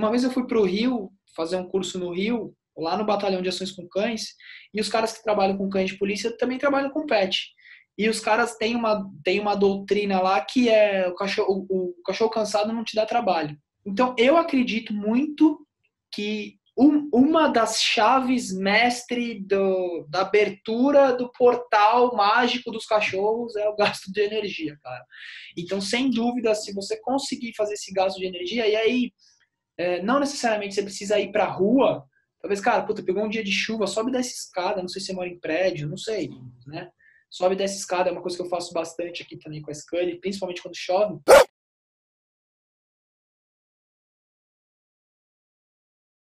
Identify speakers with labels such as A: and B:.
A: uma vez eu fui para o Rio fazer um curso no Rio, lá no Batalhão de Ações com Cães, e os caras que trabalham com cães de polícia também trabalham com pet. E os caras têm uma, têm uma doutrina lá que é o cachorro, o, o cachorro cansado não te dá trabalho. Então eu acredito muito que um, uma das chaves mestre do, da abertura do portal mágico dos cachorros é o gasto de energia, cara. Então, sem dúvida, se você conseguir fazer esse gasto de energia, e aí é, não necessariamente você precisa ir para a rua. Talvez, cara, puta, pegou um dia de chuva, sobe dessa escada, não sei se você mora em prédio, não sei, né? Sobe dessa escada, é uma coisa que eu faço bastante aqui também com a Scully, principalmente quando chove.